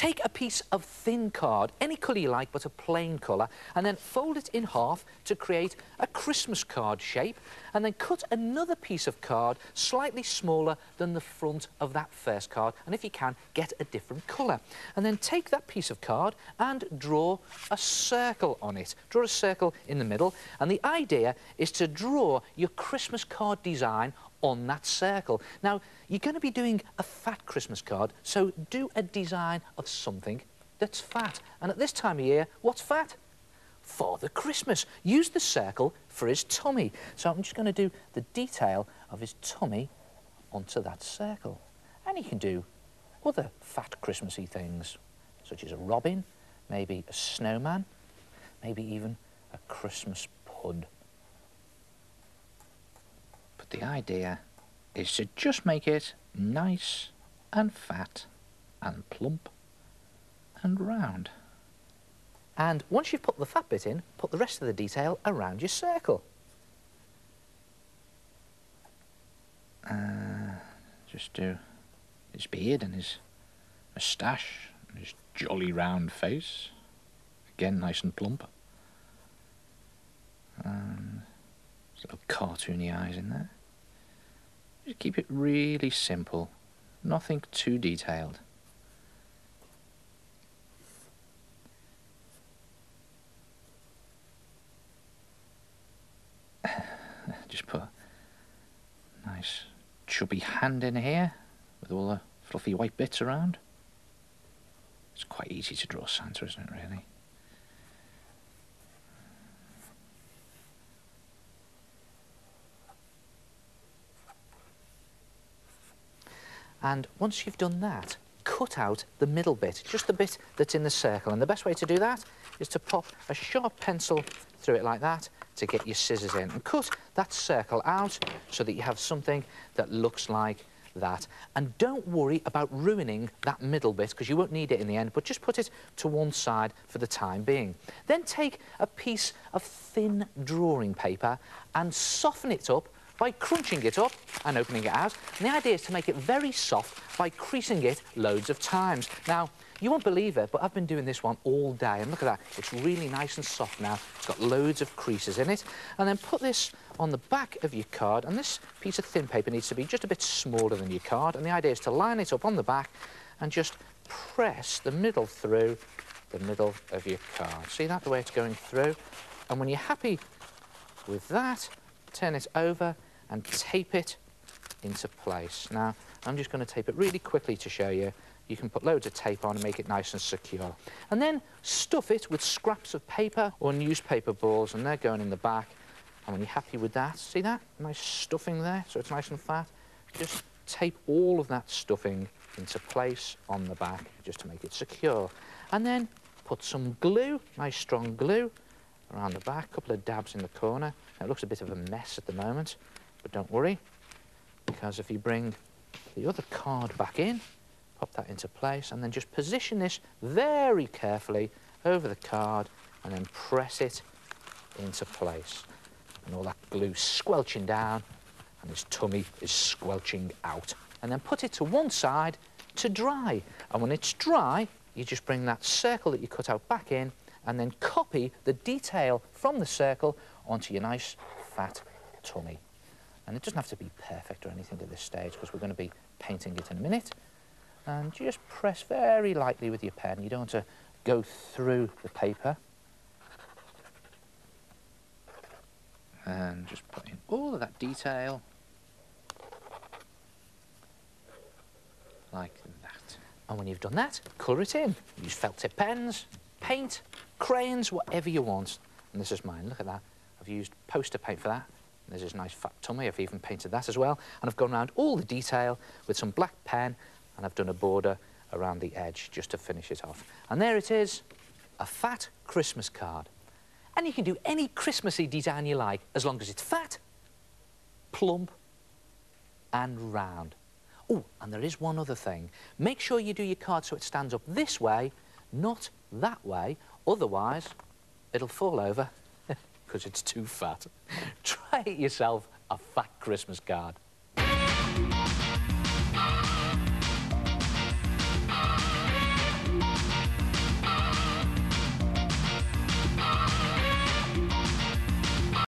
Take a piece of thin card, any colour you like, but a plain colour, and then fold it in half to create a Christmas card shape, and then cut another piece of card slightly smaller than the front of that first card, and if you can, get a different colour. And then take that piece of card and draw a circle on it. Draw a circle in the middle, and the idea is to draw your Christmas card design on that circle. Now, you're going to be doing a fat Christmas card, so do a design of something that's fat. And at this time of year, what's fat? Father Christmas. Use the circle for his tummy. So I'm just going to do the detail of his tummy onto that circle. And you can do other fat Christmassy things, such as a robin, maybe a snowman, maybe even a Christmas pud. The idea is to just make it nice and fat and plump and round. And once you've put the fat bit in, put the rest of the detail around your circle. Uh, just do his beard and his moustache and his jolly round face. Again, nice and plump. And little cartoony eyes in there. Just keep it really simple, nothing too detailed. Just put a nice chubby hand in here with all the fluffy white bits around. It's quite easy to draw Santa, isn't it, really? And once you've done that, cut out the middle bit, just the bit that's in the circle. And the best way to do that is to pop a sharp pencil through it like that to get your scissors in and cut that circle out so that you have something that looks like that. And don't worry about ruining that middle bit because you won't need it in the end, but just put it to one side for the time being. Then take a piece of thin drawing paper and soften it up by crunching it up and opening it out. And the idea is to make it very soft by creasing it loads of times. Now, you won't believe it, but I've been doing this one all day, and look at that. It's really nice and soft now. It's got loads of creases in it. And then put this on the back of your card, and this piece of thin paper needs to be just a bit smaller than your card, and the idea is to line it up on the back and just press the middle through the middle of your card. See that, the way it's going through? And when you're happy with that, turn it over and tape it into place. Now, I'm just going to tape it really quickly to show you. You can put loads of tape on and make it nice and secure. And then stuff it with scraps of paper or newspaper balls, and they're going in the back. And when you're happy with that, see that? Nice stuffing there, so it's nice and fat. Just tape all of that stuffing into place on the back, just to make it secure. And then put some glue, nice strong glue, around the back, a couple of dabs in the corner. Now, it looks a bit of a mess at the moment, but don't worry, because if you bring the other card back in, pop that into place, and then just position this very carefully over the card and then press it into place. And all that glue squelching down and his tummy is squelching out. And then put it to one side to dry. And when it's dry, you just bring that circle that you cut out back in and then copy the detail from the circle onto your nice fat tummy. And it doesn't have to be perfect or anything at this stage because we're going to be painting it in a minute. And you just press very lightly with your pen. You don't want to go through the paper. And just put in all of that detail. Like that. And when you've done that, colour it in. Use felt tip pens, paint, crayons, whatever you want. And this is mine, look at that. I've used poster paint for that. There's this nice fat tummy, I've even painted that as well. And I've gone around all the detail with some black pen and I've done a border around the edge just to finish it off. And there it is, a fat Christmas card. And you can do any Christmassy design you like as long as it's fat, plump and round. Oh, and there is one other thing. Make sure you do your card so it stands up this way, not that way. Otherwise, it'll fall over because it's too fat. Try it yourself a fat Christmas card.